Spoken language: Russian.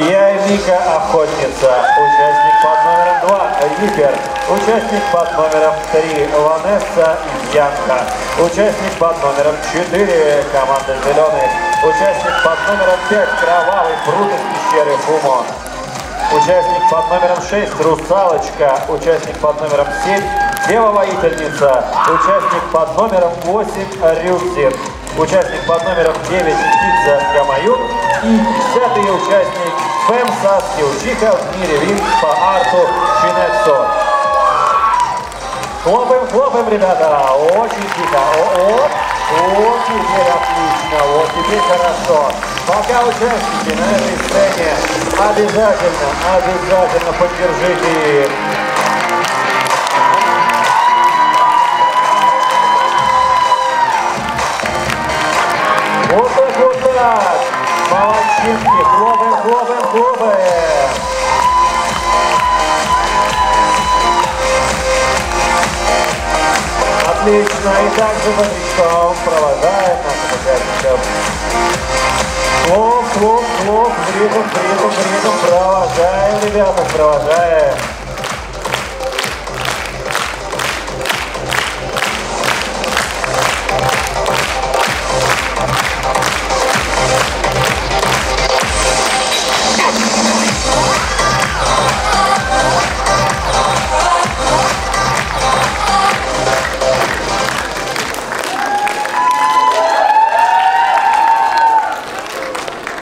Я Вика охотница. Участник под номером 2 Випер. Участник под номером 3 Ванесса Янка. Участник под номером 4 команда Зеленых. Участник под номером 5 Кровавый Брут из пещеры Фумо. Участник под номером 6 Русалочка. Участник под номером 7 Дева Воительница. Участник под номером 8 Рюксин. Участник под номером 9 Птица Гамаюн. И десятый участник Фэм Саски Учиха в мире вин по арту Чинецо. Хлопаем, хлопаем, ребята. Очень тихо. О, о, о, теперь отлично. Вот теперь хорошо. Пока участники на этой сцене, обязательно, обязательно поддержите их. Так. Молодчинки. Хлопаем, хлопаем, хлопаем. Отлично. И также Владислав провожает наших участников. Хлоп, хлоп, хлоп, ритм, ритм, ритм. Провожаем, ребята, провожаем.